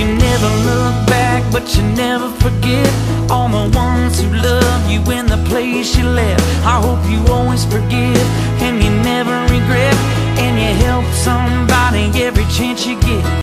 You never look back, but you never forget. All the ones who love you in the place you left. I hope you always forgive, and you never regret. And you help somebody every chance you get.